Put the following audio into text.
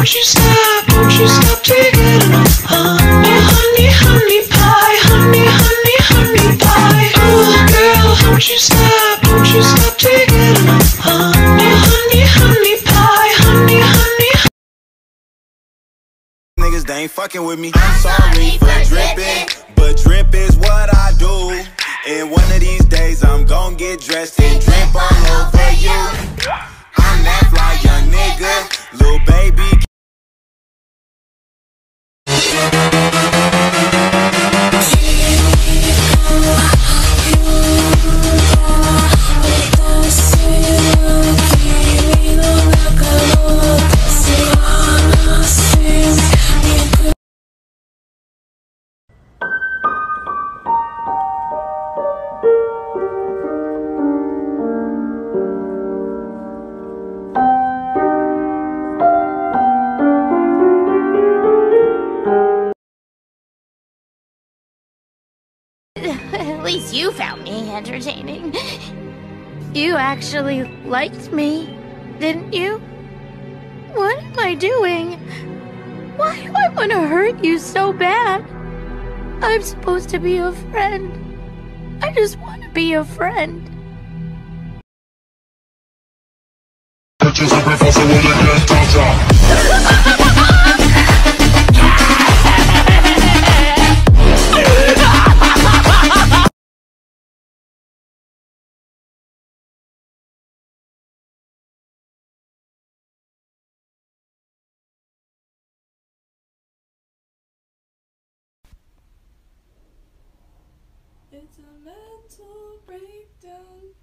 Don't you stop, don't you you get enough. Oh, honey, honey pie, honey, honey, honey pie. Oh, girl, don't you stop, don't you you get enough. Oh, honey, honey pie, honey, honey. Niggas, they ain't fucking with me. I'm sorry for dripping, but drip is what I do. And one of these days, I'm gonna get dressed and drip all over you little baby. Least you found me entertaining. You actually liked me, didn't you? What am I doing? Why do I want to hurt you so bad? I'm supposed to be a friend. I just want to be a friend. It's a mental breakdown.